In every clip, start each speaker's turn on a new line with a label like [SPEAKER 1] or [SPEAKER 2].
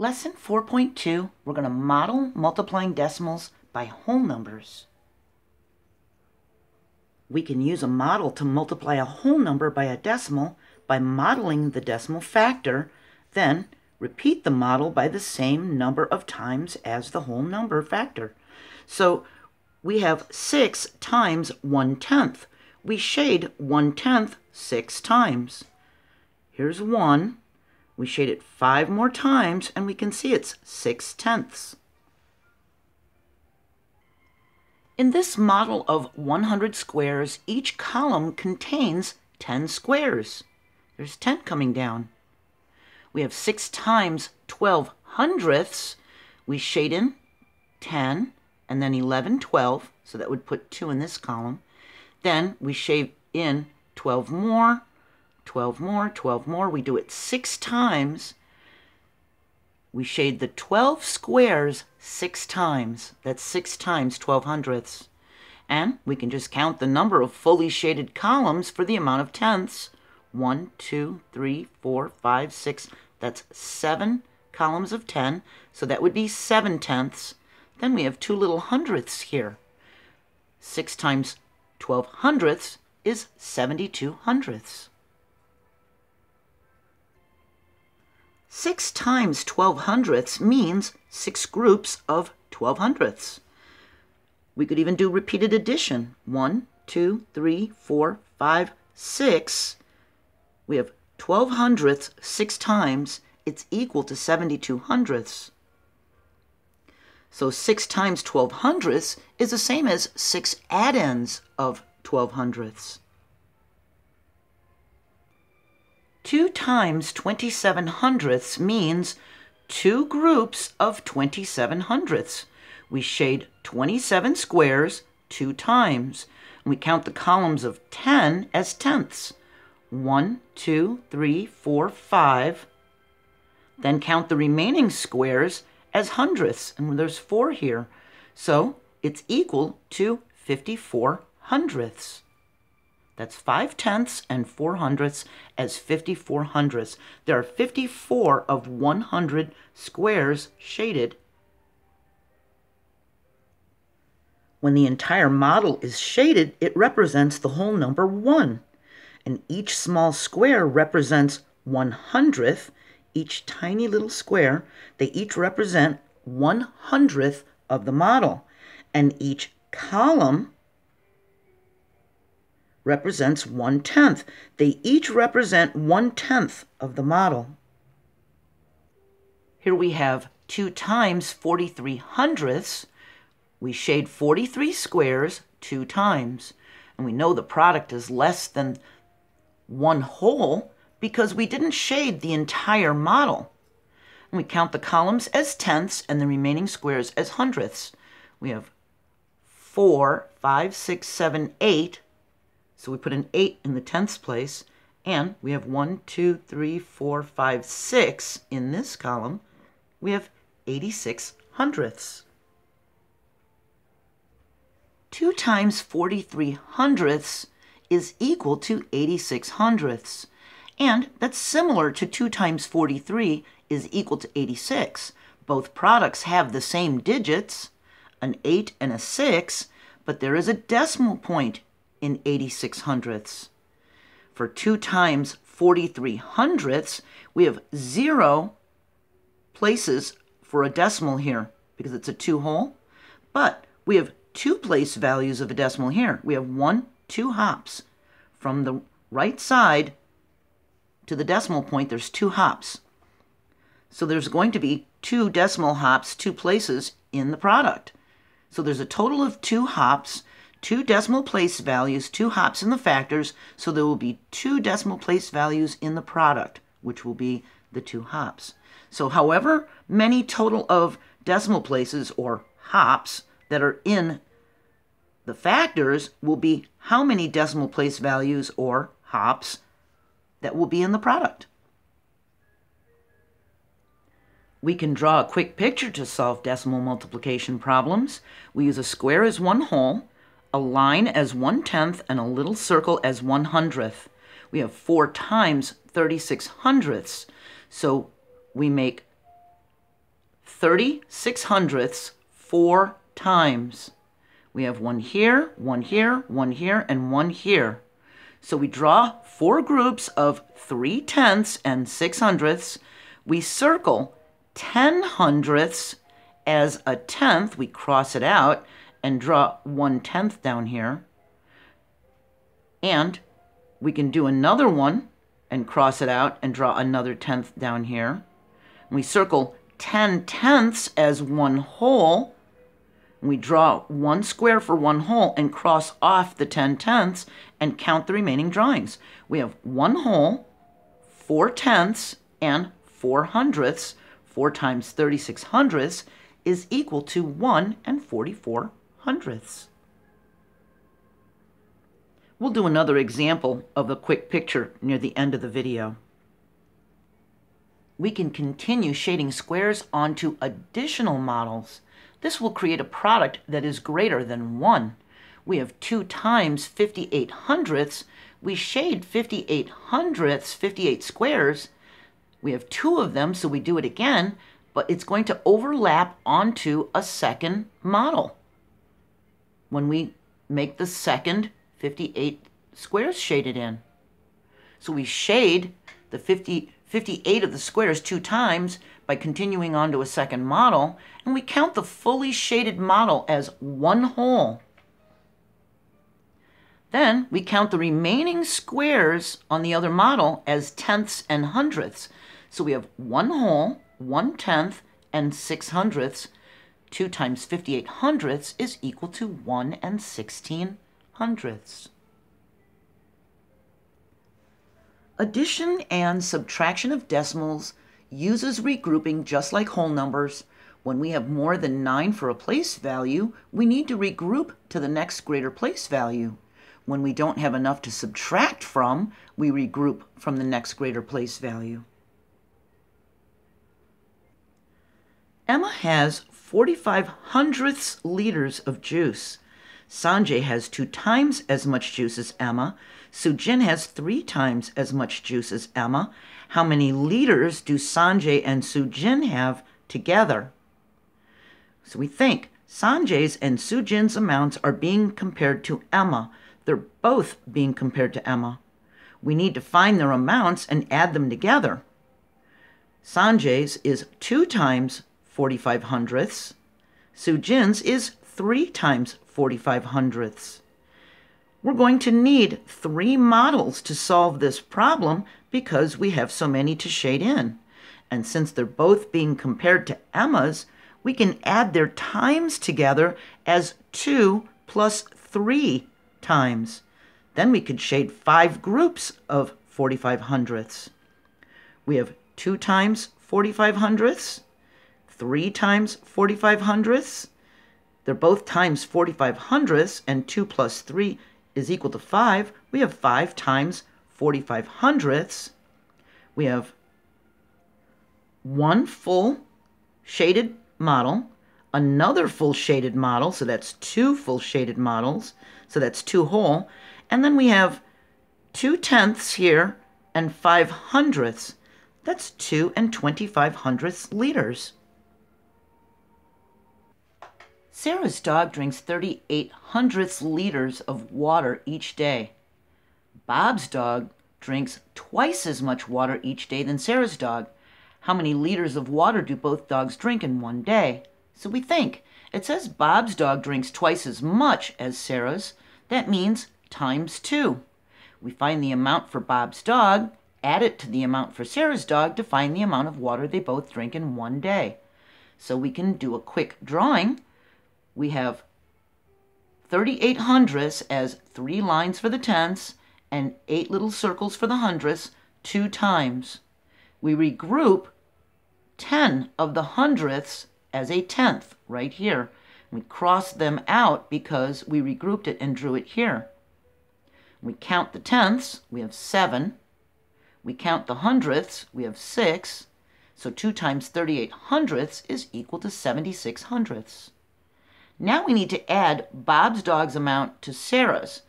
[SPEAKER 1] Lesson 4.2, we're going to model multiplying decimals by whole numbers. We can use a model to multiply a whole number by a decimal by modeling the decimal factor, then repeat the model by the same number of times as the whole number factor. So we have 6 times 1 tenth. We shade 1 tenth 6 times. Here's 1. We shade it 5 more times, and we can see it's 6 tenths. In this model of 100 squares, each column contains 10 squares. There's 10 coming down. We have 6 times 12 hundredths. We shade in 10 and then 11 12, so that would put 2 in this column. Then we shade in 12 more, 12 more, 12 more. We do it 6 times. We shade the 12 squares 6 times. That's 6 times 12 hundredths. And we can just count the number of fully shaded columns for the amount of tenths. One, two, three, four, five, six. That's seven columns of 10. So that would be 7 tenths. Then we have two little hundredths here. 6 times 12 hundredths is 72 hundredths. 6 times 12 hundredths means 6 groups of 12 hundredths. We could even do repeated addition. 1, 2, 3, 4, 5, 6 we have 12 hundredths 6 times, it's equal to 72 hundredths. So 6 times 12 hundredths is the same as 6 addends of 12 hundredths. 2 times 27 hundredths means two groups of 27 hundredths. We shade 27 squares two times. We count the columns of 10 as tenths one, two, three, four, five. Then count the remaining squares as hundredths, and there's four here. So it's equal to 54 hundredths. That's 5 tenths and 4 hundredths as 54 hundredths. There are 54 of 100 squares shaded. When the entire model is shaded, it represents the whole number 1 and each small square represents one hundredth. Each tiny little square, they each represent one hundredth of the model, and each column represents one tenth. They each represent one tenth of the model. Here we have 2 times 43 hundredths. We shade 43 squares two times. And we know the product is less than one whole because we didn't shade the entire model. And we count the columns as tenths and the remaining squares as hundredths. We have four, five, six, seven, eight. So we put an 8 in the tenths place. And we have one, two, three, four, five, six in this column. We have 86 hundredths. 2 times 43 hundredths is equal to 86 hundredths. And that's similar to 2 times 43 is equal to 86. Both products have the same digits, an 8 and a 6, but there is a decimal point in 86 hundredths. For 2 times 43 hundredths, we have zero places for a decimal here because it's a two whole. But we have two place values of a decimal here. We have one two hops. From the right side to the decimal point, there's two hops. So there's going to be two decimal hops, two places in the product. So there's a total of two hops, two decimal place values, two hops in the factors, so there will be two decimal place values in the product, which will be the two hops. So however many total of decimal places or hops that are in the factors will be how many decimal place values or hops that will be in the product. We can draw a quick picture to solve decimal multiplication problems. We use a square as one whole, a line as one tenth, and a little circle as one hundredth. We have four times 36 hundredths. So we make 36 hundredths four times. We have one here, one here, one here, and one here. So we draw four groups of 3 tenths and 6 hundredths. We circle 10 hundredths as a tenth. We cross it out and draw one tenth down here. And we can do another one and cross it out and draw another tenth down here. We circle 10 tenths as one whole. We draw one square for one whole and cross off the 10 tenths and count the remaining drawings. We have one whole, four tenths, and four hundredths. Four times 36 hundredths is equal to one and 44 hundredths. We'll do another example of a quick picture near the end of the video. We can continue shading squares onto additional models. This will create a product that is greater than 1. We have 2 times 58 hundredths. We shade 58 hundredths, 58 squares. We have two of them, so we do it again, but it's going to overlap onto a second model. When we make the second 58 squares shaded in. So we shade the 50, 58 of the squares two times by continuing on to a second model, and we count the fully shaded model as one whole. Then we count the remaining squares on the other model as tenths and hundredths. So we have one whole, one tenth, and six hundredths. 2 times 58 hundredths is equal to 1 and 16 hundredths. Addition and subtraction of decimals uses regrouping just like whole numbers. When we have more than 9 for a place value, we need to regroup to the next greater place value. When we don't have enough to subtract from, we regroup from the next greater place value. Emma has 45 hundredths liters of juice. Sanjay has two times as much juice as Emma. Sujin has three times as much juice as Emma. How many liters do Sanjay and Sujin have together? So we think Sanjay's and Sujin's amounts are being compared to Emma. They're both being compared to Emma. We need to find their amounts and add them together. Sanjay's is 2 times 45 hundredths. Sujin's is 3 times 45 hundredths. We're going to need three models to solve this problem because we have so many to shade in. And since they're both being compared to Emma's, we can add their times together as 2 plus 3 times. Then we could shade five groups of 45 hundredths. We have 2 times 45 hundredths, 3 times 45 hundredths. They're both times 45 hundredths, and 2 plus 3 is equal to 5. We have 5 times 45 hundredths. We have one full shaded model, another full shaded model, so that's two full shaded models, so that's two whole, and then we have two tenths here and five hundredths. That's two and 25 hundredths liters. Sarah's dog drinks 38 hundredths liters of water each day. Bob's dog drinks twice as much water each day than Sarah's dog. How many liters of water do both dogs drink in one day? So we think. It says Bob's dog drinks twice as much as Sarah's. That means times two. We find the amount for Bob's dog, add it to the amount for Sarah's dog to find the amount of water they both drink in one day. So we can do a quick drawing we have 38 hundredths as three lines for the tenths and eight little circles for the hundredths two times. We regroup 10 of the hundredths as a tenth right here. We cross them out because we regrouped it and drew it here. We count the tenths, we have 7. We count the hundredths, we have 6. So 2 times 38 hundredths is equal to 76 hundredths. Now we need to add Bob's dog's amount to Sarah's.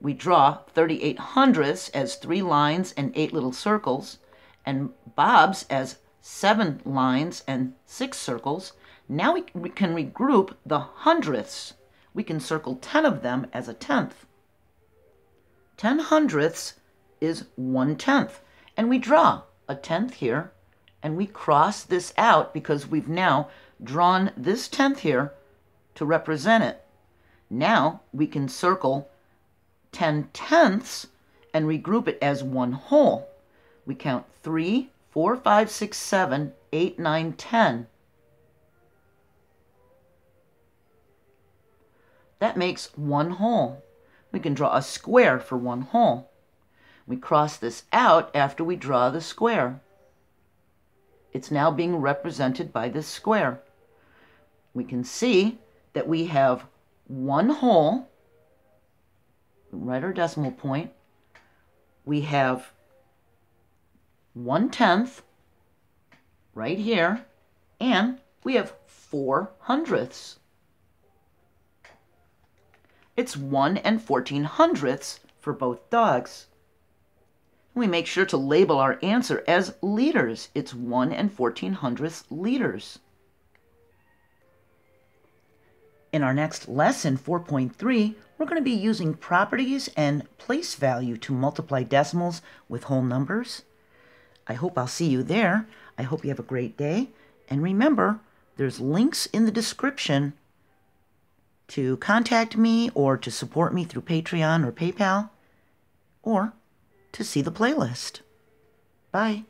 [SPEAKER 1] We draw 38 hundredths as three lines and eight little circles, and Bob's as seven lines and six circles. Now we, can regroup the hundredths. We can circle 10 of them as a tenth. 10 hundredths is one tenth. And we draw a tenth here, and we cross this out because we've now drawn this tenth here to represent it. Now we can circle 10 tenths and regroup it as one whole. We count 3, 4, 5, 6, 7, 8, 9, 10. That makes one whole. We can draw a square for one whole. We cross this out after we draw the square. It's now being represented by this square. We can see that we have one whole, right our decimal point. We have one tenth right here, and we have four hundredths. It's one and fourteen hundredths for both dogs. We make sure to label our answer as liters. It's one and fourteen hundredths liters. In our next lesson, 4.3, we're going to be using properties and place value to multiply decimals with whole numbers. I hope I'll see you there. I hope you have a great day. And remember, there's links in the description to contact me or to support me through Patreon or PayPal or to see the playlist. Bye.